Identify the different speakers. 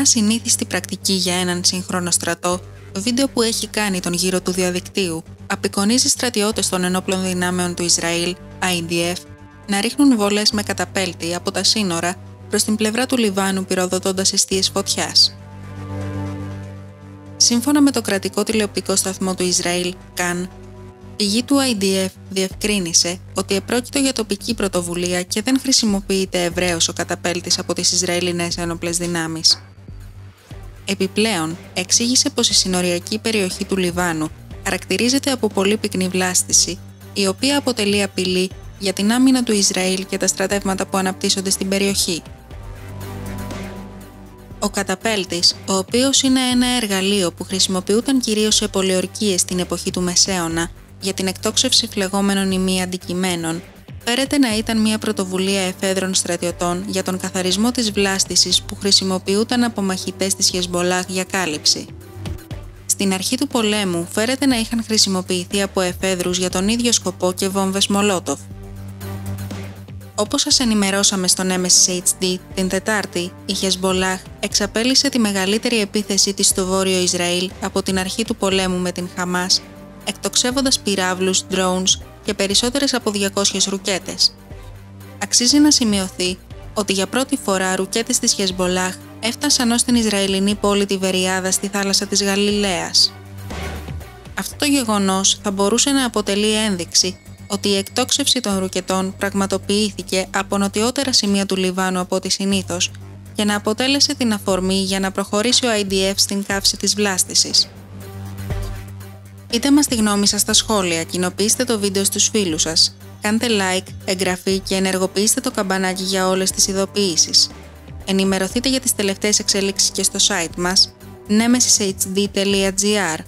Speaker 1: ασυνήθιστη πρακτική για έναν σύγχρονο στρατό, το βίντεο που έχει κάνει τον γύρο του διαδικτύου απεικονίζει στρατιώτες των ενόπλων δυνάμεων του Ισραήλ, IDF, να ρίχνουν βολές με καταπέλτη από τα σύνορα προς την πλευρά του Λιβάνου πυροδοτώντας αιστείες φωτιάς. Σύμφωνα με το κρατικό τηλεοπτικό σταθμό του Ισραήλ, ΚΑΝ, πηγή του IDF διευκρίνησε ότι επρόκειτο για τοπική πρωτοβουλία και δεν χρησιμοποιείται ευρέως ο καταπέλτης από τις Ισραηλινές ένοπλες δυνάμεις. Επιπλέον, εξήγησε πως η συνοριακή περιοχή του Λιβάνου χαρακτηρίζεται από πολύ πυκνή βλάστηση, η οποία αποτελεί απειλή για την άμυνα του Ισραήλ και τα στρατεύματα που αναπτύσσονται στην περιοχή. Ο καταπέλτης, ο οποίος είναι ένα εργαλείο που χρησιμοποιούταν κυρίως σε πολιορκίες στην εποχή του Μεσαίωνα για την εκτόξευση φλεγόμενων ή μη αντικειμένων, φέρεται να ήταν μια πρωτοβουλία εφέδρων στρατιωτών για τον καθαρισμό της βλάστησης που χρησιμοποιούταν από μαχητές της Χεσμολάχ για κάλυψη. Στην αρχή του πολέμου φέρεται να είχαν χρησιμοποιηθεί από εφέδρους για τον ίδιο σκοπό και βόμβες Μολότοφ. Όπως σας ενημερώσαμε στο Nemesis HD την Τετάρτη, η Χεσμολάχ εξαπέλυσε τη μεγαλύτερη επίθεσή της στο βόρειο Ισραήλ από την αρχή του πολέμου με την Χαμάς, εκτοξεύοντας πυράβλους, drones και περισσότερες από 200 ρουκέτες. Αξίζει να σημειωθεί ότι για πρώτη φορά ρουκέτες της Χεσμολάχ έφτασαν ως την Ισραηλινή πόλη τη Βεριάδα στη θάλασσα της Γαλιλαίας. Αυτό το γεγονός θα μπορούσε να αποτελεί ένδειξη ότι η εκτόξευση των ρουκετών πραγματοποιήθηκε από νοτιότερα σημεία του Λιβάνου από ό,τι συνήθως και να αποτέλεσε την αφορμή για να προχωρήσει ο IDF στην καύση της βλάστησης. Πείτε μας τη γνώμη σας στα σχόλια, κοινοποιήστε το βίντεο στους φίλους σας, κάντε like, εγγραφή και ενεργοποιήστε το καμπανάκι για όλες τις ειδοποιήσεις. Ενημερωθείτε για τις τελευταίες εξελίξεις και στο site μας nemesishd.gr